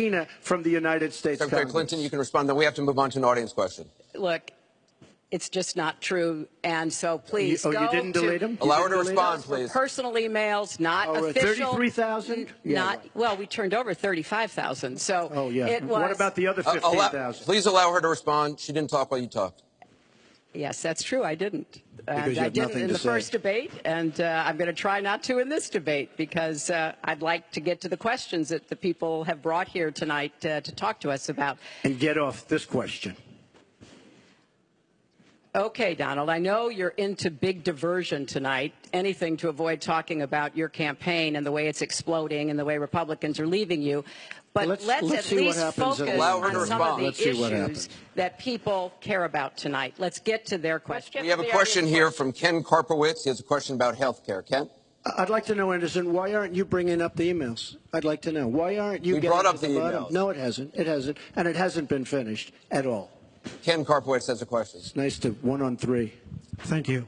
subpoena from the United States Secretary Congress. Clinton, you can respond. Then we have to move on to an audience question. Look, it's just not true. And so please You- oh, you go didn't to delete 'em? You Allow her to respond, please. personal emails, not Oh, uh, official. 33,000? Yeah, Not right. well. We turned over 35,000. So Oh, yeah. it was. What about the other Uh, allow- 15,000? please allow her to respond. She didn't talk while you talked. Yes, that's true. I didn't. And you I didn't in the say. first debate, and uh, I'm going to try not to in this debate because uh, I'd like to get to the questions that the people have brought here tonight uh, to talk to us about. And get off this question. Okay, Donald, I know you're into big diversion tonight, anything to avoid talking about your campaign and the way it's exploding and the way Republicans are leaving you. But Let's- let's, let's at least focus at Allow her on to some of the Let's issues that people care about tonight. Let's get to their questions. We have a question here from Ken Karpowicz. He has a question about health care. Ken? I'd like to know, Anderson, why aren't you bringing up the emails? I'd like to know. Why aren't you We getting brought up to the bottom? emails. No, it hasn't. It hasn't. And it hasn't been finished at all. Ken Karpowicz has a question. It's nice to one on three. Thank you.